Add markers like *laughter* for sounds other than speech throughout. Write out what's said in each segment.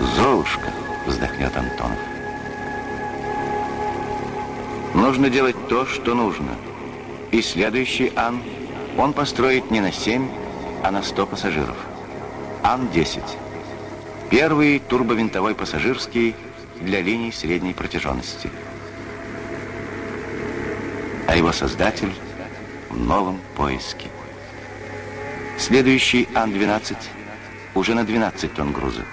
Золушка, вздохнет Антонов. Нужно делать то, что нужно. И следующий Ан он построит не на 7, а на 100 пассажиров. Ан-10. Первый турбовинтовой пассажирский для линий средней протяженности. А его создатель в новом поиске. Следующий Ан-12 уже на 12 тонн груза.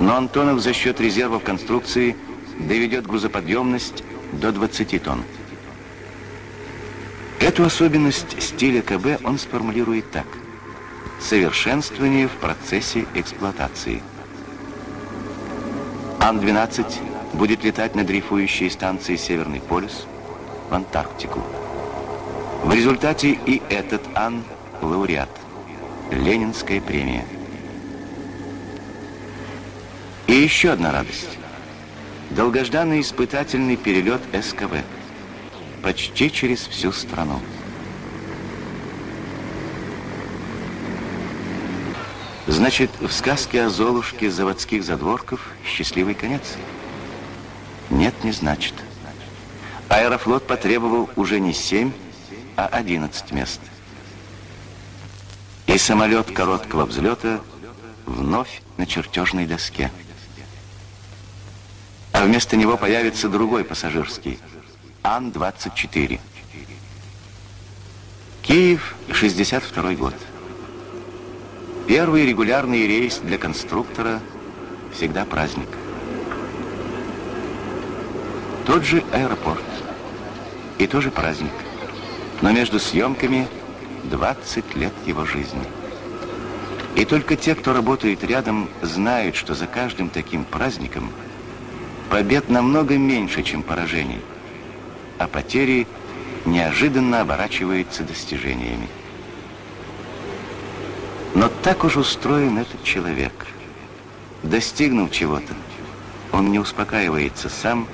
Но Антонов за счет резервов конструкции доведет грузоподъемность до 20 тонн. Эту особенность стиля КБ он сформулирует так. Совершенствование в процессе эксплуатации. Ан-12 будет летать на дрейфующей станции Северный полюс в Антарктику. В результате и этот Ан – лауреат. Ленинская премия. И еще одна радость. Долгожданный испытательный перелет СКВ. Почти через всю страну. Значит, в сказке о Золушке заводских задворков счастливый конец? Нет, не значит. Аэрофлот потребовал уже не семь, а одиннадцать мест. И самолет короткого взлета вновь на чертежной доске а вместо него появится другой пассажирский, Ан-24. Киев, 62 год. Первый регулярный рейс для конструктора всегда праздник. Тот же аэропорт и тоже праздник. Но между съемками 20 лет его жизни. И только те, кто работает рядом, знают, что за каждым таким праздником – Побед намного меньше, чем поражений, а потери неожиданно оборачиваются достижениями. Но так уж устроен этот человек. Достигнув чего-то, он не успокаивается сам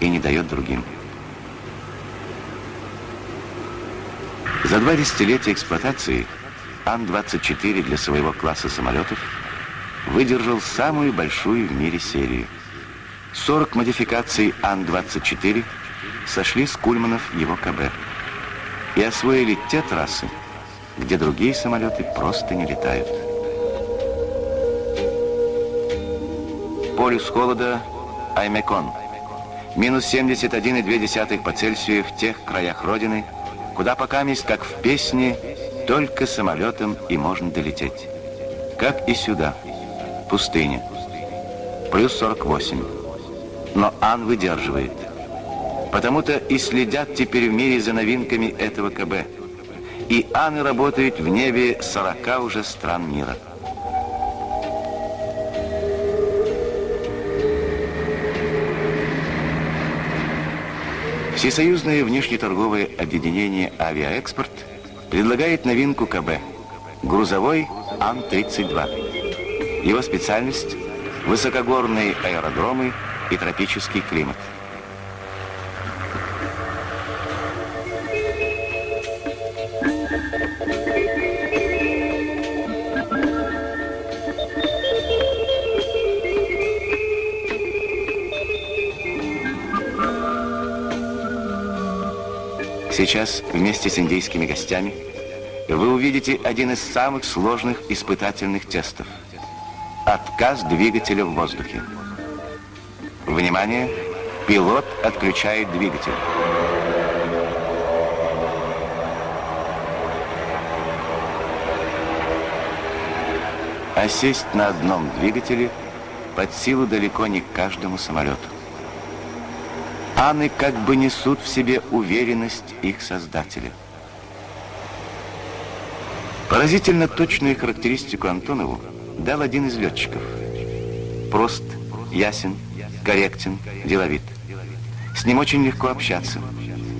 и не дает другим. За два десятилетия эксплуатации Ан-24 для своего класса самолетов выдержал самую большую в мире серию – 40 модификаций Ан-24 сошли с кульманов его КБ и освоили те трассы, где другие самолеты просто не летают. Полюс холода Аймекон. Минус 71,2 по Цельсию в тех краях Родины, куда пока есть, как в песне, только самолетом и можно долететь. Как и сюда, пустыня. Плюс 48 но Ан выдерживает. Потому-то и следят теперь в мире за новинками этого КБ. И Аны работают в небе 40 уже стран мира. Всесоюзное внешнеторговое объединение «Авиаэкспорт» предлагает новинку КБ – грузовой Ан-32. Его специальность – высокогорные аэродромы – и тропический климат. Сейчас вместе с индийскими гостями вы увидите один из самых сложных испытательных тестов. Отказ двигателя в воздухе. Внимание! Пилот отключает двигатель. А сесть на одном двигателе под силу далеко не каждому самолету. Аны как бы несут в себе уверенность их создателя. Поразительно точную характеристику Антонову дал один из летчиков. Прост, ясен, корректен, деловит. С ним очень легко общаться.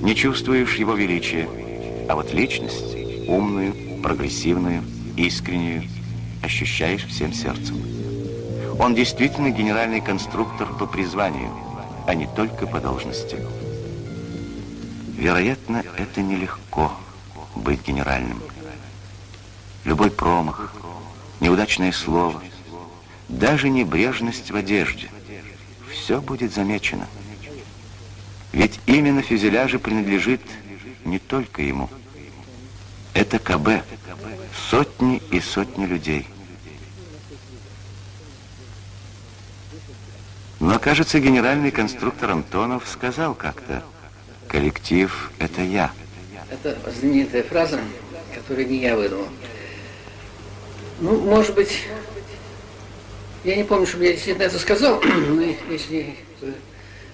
Не чувствуешь его величия. А вот личность, умную, прогрессивную, искреннюю, ощущаешь всем сердцем. Он действительно генеральный конструктор по призванию, а не только по должности. Вероятно, это нелегко быть генеральным. Любой промах, неудачное слово, даже небрежность в одежде. Все будет замечено. Ведь именно фюзеляжи принадлежит не только ему. Это КБ. Сотни и сотни людей. Но, кажется, генеральный конструктор Антонов сказал как-то, коллектив — это я. Это знаменитая фраза, которую не я выдумал. Ну, может быть, я не помню, чтобы я действительно это сказал, *clears throat* но если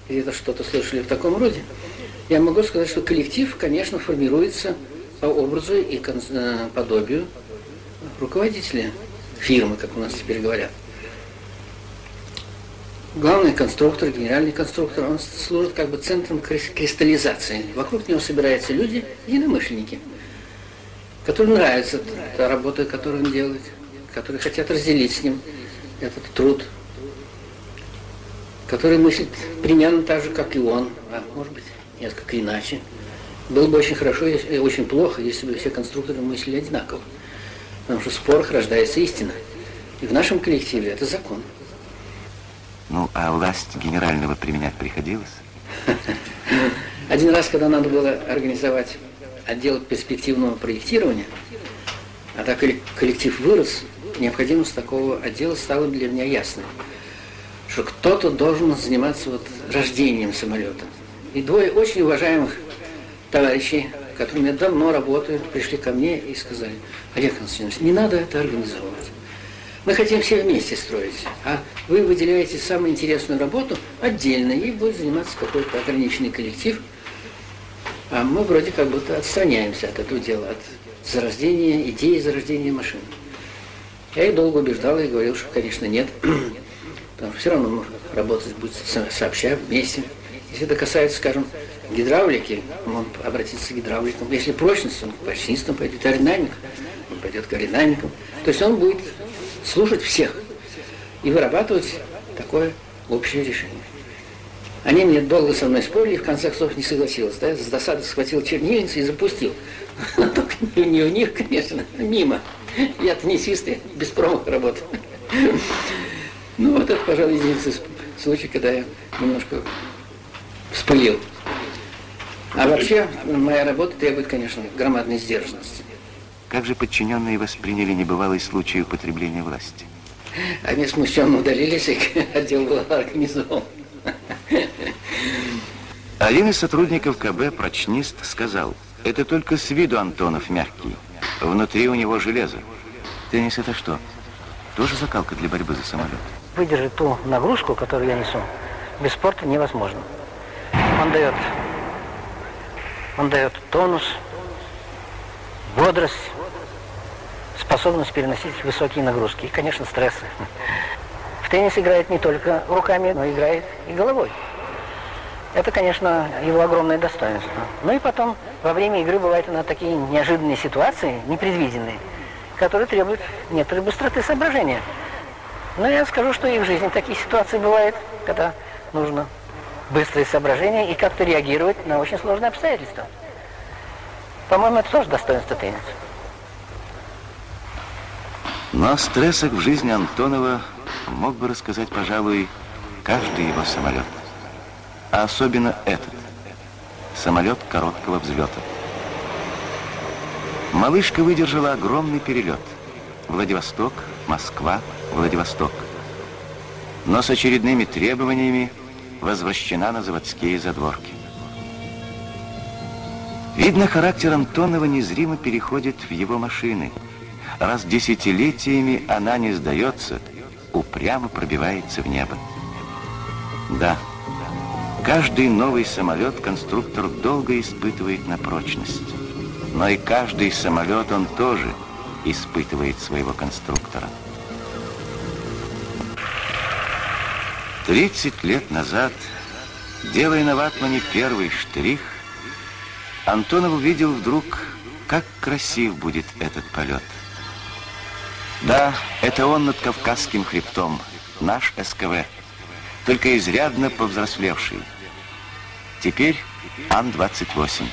где-то что-то слышали в таком роде, я могу сказать, что коллектив, конечно, формируется по образу и э, подобию руководителя фирмы, как у нас теперь говорят. Главный конструктор, генеральный конструктор, он служит как бы центром кристаллизации. Вокруг него собираются люди, единомышленники, которым нравится та работа, которую он делает, которые хотят разделить с ним этот труд, который мыслит примерно так же, как и он, а может быть, несколько иначе. Было бы очень хорошо, если, очень плохо, если бы все конструкторы мыслили одинаково. Потому что в спорах рождается истина. И в нашем коллективе это закон. Ну, а власть генерального применять приходилось? *laughs* Один раз, когда надо было организовать отдел перспективного проектирования, а так коллектив вырос, необходимость такого отдела стала для меня ясной. Что кто-то должен заниматься вот рождением самолета. И двое очень уважаемых товарищей, которыми я давно работаю, пришли ко мне и сказали, Олег Константинович, не надо это организовывать. Мы хотим все вместе строить, а вы выделяете самую интересную работу отдельно, и будет заниматься какой-то ограниченный коллектив, а мы вроде как будто отстраняемся от этого дела, от зарождения, идеи зарождения машины. Я их долго убеждал и говорил, что, конечно, нет, *clears throat* потому что все равно можно работать будет сообща, вместе. Если это касается, скажем, гидравлики, он обратится к гидравликам. Если прочность, он к почтистам пойдет, аэродинамик, он пойдет к аэродинамикам. То есть он будет слушать всех и вырабатывать такое общее решение. Они мне долго со мной спорили, и в конце концов не согласилась. Да? С досады схватил чернильницу и запустил. Но *laughs* только не, не у них, конечно, мимо. Я теннисист, я без промаха работаю. Ну, вот это, пожалуй, единственный случай, когда я немножко вспылил. А вообще, моя работа требует, конечно, громадной сдержанности. Как же подчиненные восприняли небывалый случай употребления власти? Они смущенно удалились, и *laughs* отдел был организован. Один из сотрудников КБ, прочнист, сказал, это только с виду Антонов мягкий, внутри у него железо. Теннис это что? Тоже закалка для борьбы за самолет? Выдержать ту нагрузку, которую я несу, без спорта невозможно. Он дает, он дает тонус, бодрость, способность переносить высокие нагрузки и, конечно, стрессы. В теннис играет не только руками, но играет и головой. Это, конечно, его огромное достоинство. Ну и потом, во время игры бывают на такие неожиданные ситуации, непредвиденные, которые требуют некоторой быстроты соображения. Но я скажу, что и в жизни такие ситуации бывают, когда нужно быстрое соображение и как-то реагировать на очень сложные обстоятельства. По-моему, это тоже достоинство тенниса. Но о стрессах в жизни Антонова мог бы рассказать, пожалуй, каждый его самолет. А особенно этот. Самолет короткого взлета. Малышка выдержала огромный перелет. Владивосток, Москва, Владивосток. Но с очередными требованиями возвращена на заводские задворки. Видно, характер Антонова незримо переходит в его машины – раз десятилетиями она не сдается, упрямо пробивается в небо. Да, каждый новый самолет конструктор долго испытывает на прочность. Но и каждый самолет он тоже испытывает своего конструктора. 30 лет назад, делая на ватмане первый штрих, Антонов увидел вдруг, как красив будет этот полет – да, это он над Кавказским хребтом, наш СКВ, только изрядно повзрослевший. Теперь Ан-28.